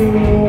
to